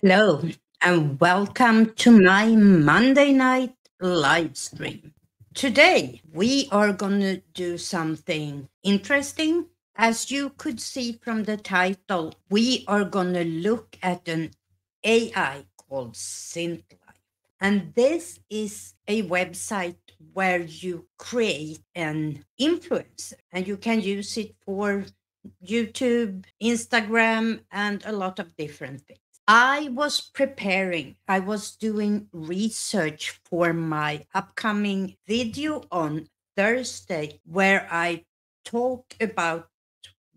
Hello, and welcome to my Monday night live stream. Today, we are going to do something interesting. As you could see from the title, we are going to look at an AI called Synthlife. And this is a website where you create an influencer and you can use it for YouTube, Instagram, and a lot of different things. I was preparing, I was doing research for my upcoming video on Thursday where I talk about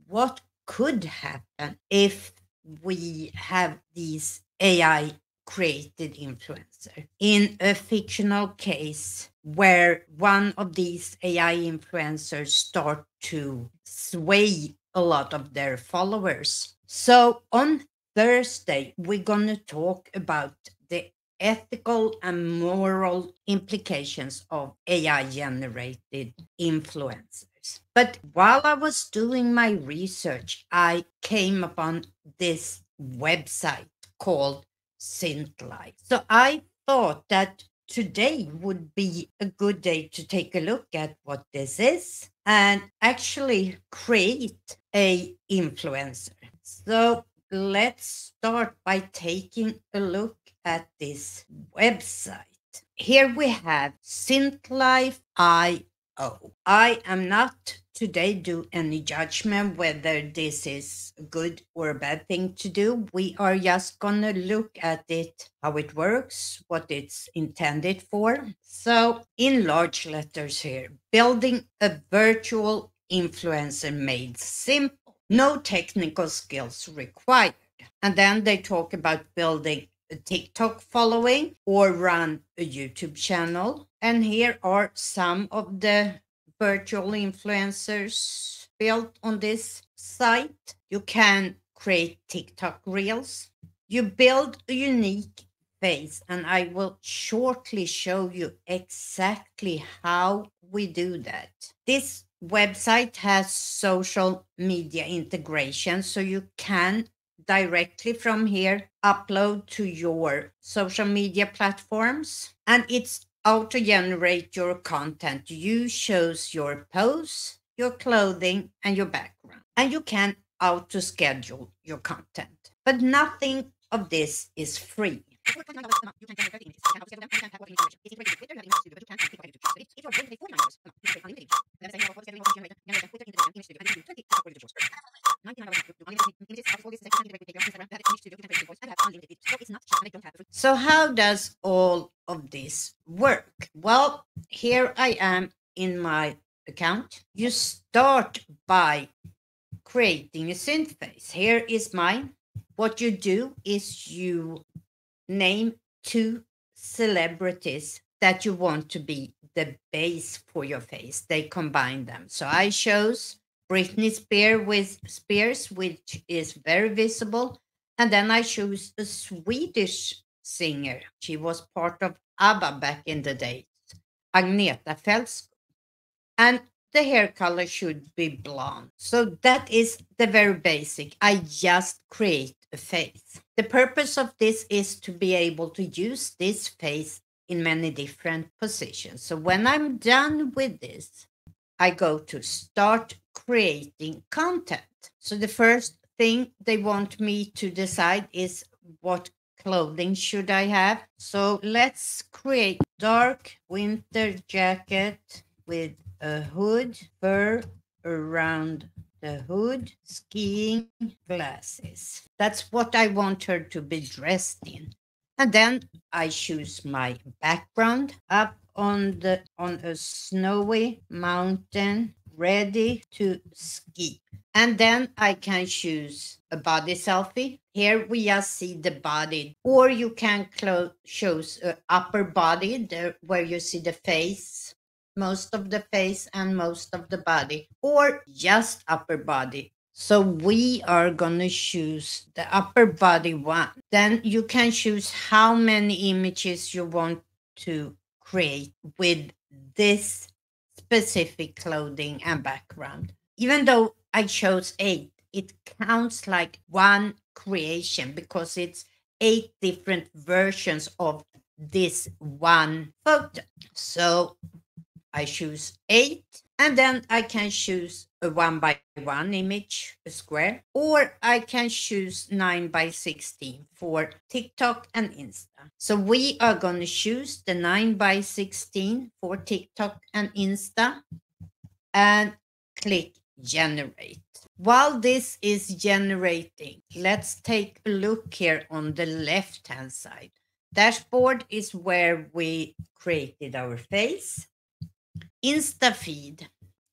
what could happen if we have these AI created influencer in a fictional case where one of these AI influencers start to sway a lot of their followers. So on Thursday, we're going to talk about the ethical and moral implications of AI generated influencers. But while I was doing my research, I came upon this website called Synthlife. So I thought that today would be a good day to take a look at what this is and actually create a influencer. So let's start by taking a look at this website. Here we have Synthlife.io. I am not today do any judgment whether this is a good or a bad thing to do. We are just going to look at it, how it works, what it's intended for. So, in large letters here, building a virtual influencer made simple no technical skills required. And then they talk about building a TikTok following or run a YouTube channel. And here are some of the virtual influencers built on this site. You can create TikTok reels. You build a unique face, and I will shortly show you exactly how we do that. This website has social media integration, so you can directly from here upload to your social media platforms and it's auto generate your content. You choose your pose your clothing and your background and you can auto schedule your content. But nothing of this is free so how does all of this work? Well, here I am in my account. You start by creating a synth face. Here is mine. What you do is you name two celebrities that you want to be the base for your face. They combine them. So I chose Britney Spears with Spears, which is very visible. And then I chose a Swedish singer. She was part of ABBA back in the days, Agneta Fältskog. And the hair color should be blonde. So that is the very basic. I just create face. The purpose of this is to be able to use this face in many different positions. So when I'm done with this, I go to start creating content. So the first thing they want me to decide is what clothing should I have. So let's create dark winter jacket with a hood, fur around the hood, skiing glasses. That's what I want her to be dressed in. And then I choose my background up on the on a snowy mountain ready to ski. And then I can choose a body selfie. Here we just see the body, or you can close, choose a upper body there where you see the face most of the face and most of the body, or just upper body. So we are going to choose the upper body one. Then you can choose how many images you want to create with this specific clothing and background. Even though I chose eight, it counts like one creation because it's eight different versions of this one photo. So I choose eight and then I can choose a one by one image, a square, or I can choose nine by 16 for TikTok and Insta. So we are going to choose the nine by 16 for TikTok and Insta and click generate. While this is generating, let's take a look here on the left hand side. Dashboard is where we created our face. Instafeed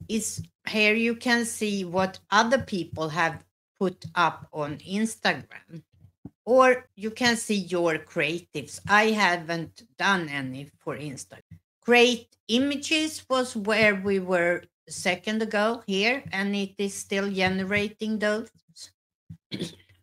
is here you can see what other people have put up on Instagram. Or you can see your creatives. I haven't done any for Instagram. Create images was where we were a second ago here, and it is still generating those.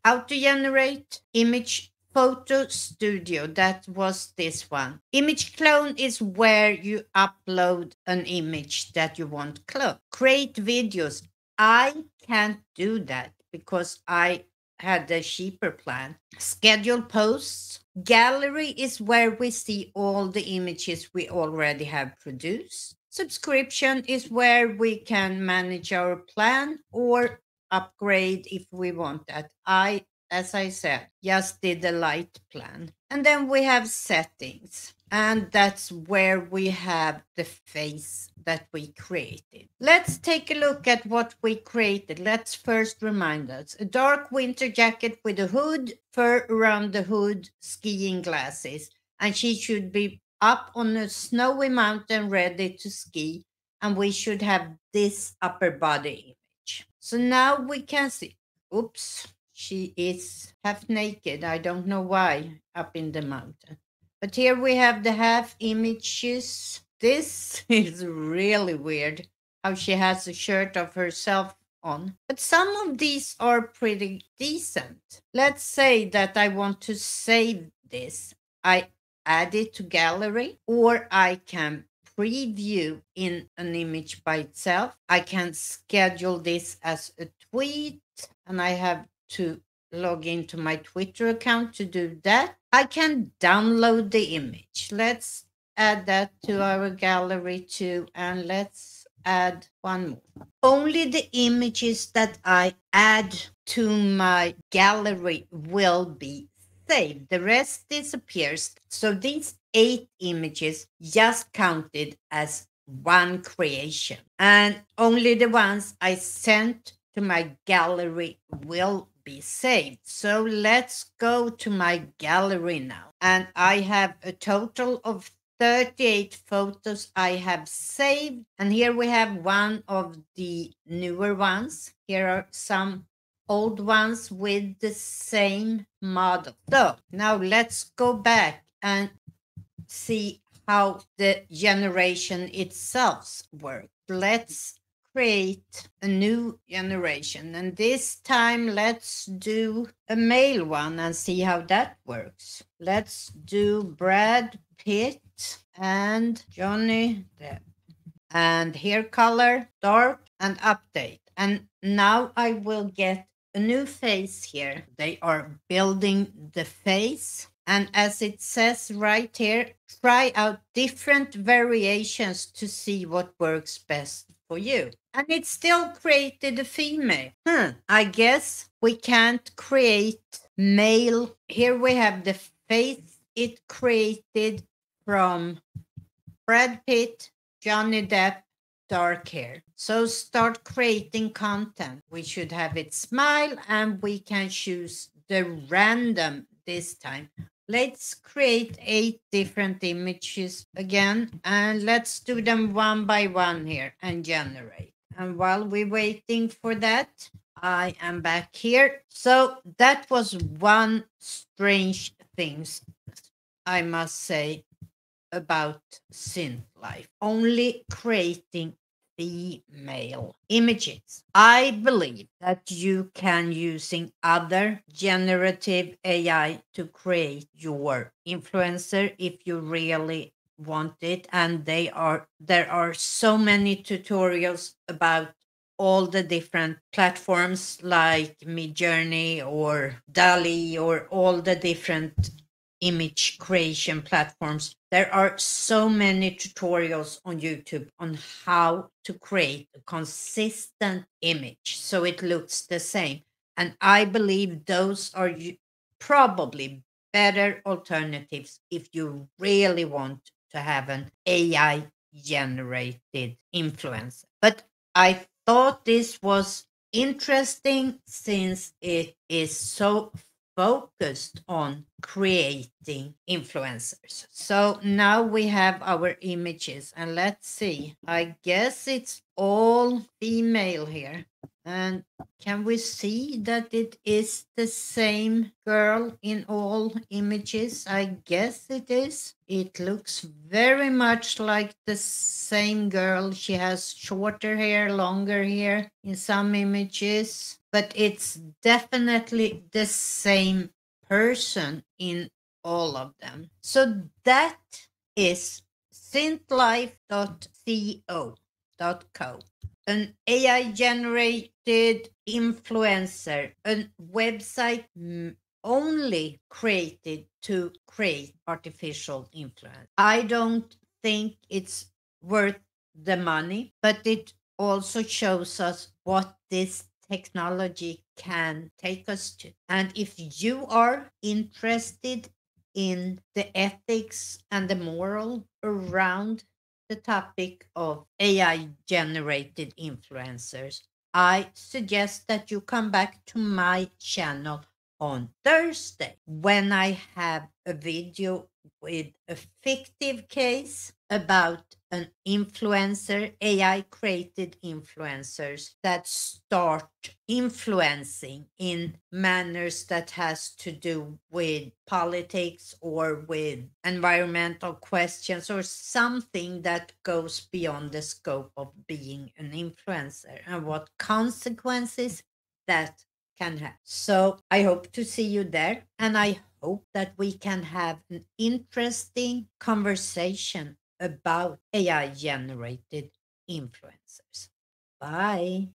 How to generate image Photo Studio, that was this one. Image clone is where you upload an image that you want clone. Create videos. I can't do that because I had a cheaper plan. Schedule posts. Gallery is where we see all the images we already have produced. Subscription is where we can manage our plan or upgrade if we want that. I as I said, just did the light plan. And then we have settings. And that's where we have the face that we created. Let's take a look at what we created. Let's first remind us a dark winter jacket with a hood, fur around the hood, skiing glasses. And she should be up on a snowy mountain ready to ski. And we should have this upper body image. So now we can see, oops, she is half naked. I don't know why up in the mountain. But here we have the half images. This is really weird how she has a shirt of herself on. But some of these are pretty decent. Let's say that I want to save this. I add it to gallery or I can preview in an image by itself. I can schedule this as a tweet and I have to log into my Twitter account to do that. I can download the image. Let's add that to our gallery too. And let's add one more. Only the images that I add to my gallery will be saved. The rest disappears. So these eight images just counted as one creation. And only the ones I sent to my gallery will be saved. So let's go to my gallery now. And I have a total of 38 photos I have saved. And here we have one of the newer ones. Here are some old ones with the same model. So now let's go back and see how the generation itself works. Let's create a new generation. And this time, let's do a male one and see how that works. Let's do Brad Pitt and Johnny Depp. And hair color, dark, and update. And now I will get a new face here. They are building the face. And as it says right here, try out different variations to see what works best for you. And it still created a female. Hmm. I guess we can't create male. Here we have the face it created from Brad Pitt, Johnny Depp, dark hair. So start creating content. We should have it smile and we can choose the random this time. Let's create eight different images again, and let's do them one by one here and generate. And while we're waiting for that, I am back here. So that was one strange thing I must say about synth life. Only creating female images. I believe that you can using other generative AI to create your influencer if you really want it and they are there are so many tutorials about all the different platforms like Midjourney or DALL-E or all the different image creation platforms. There are so many tutorials on YouTube on how to create a consistent image so it looks the same. And I believe those are probably better alternatives if you really want to have an AI generated influence. But I thought this was interesting since it is so focused on creating influencers. So now we have our images and let's see. I guess it's all female here. And can we see that it is the same girl in all images? I guess it is. It looks very much like the same girl. She has shorter hair, longer hair in some images, but it's definitely the same person in all of them. So that is synthlife.co.co an AI generated influencer, a website only created to create artificial influence. I don't think it's worth the money, but it also shows us what this technology can take us to. And if you are interested in the ethics and the moral around the topic of AI generated influencers, I suggest that you come back to my channel on Thursday when I have a video with a fictive case about an influencer, AI created influencers that start influencing in manners that has to do with politics or with environmental questions or something that goes beyond the scope of being an influencer and what consequences that can have. So I hope to see you there and I hope that we can have an interesting conversation about AI generated influencers. Bye.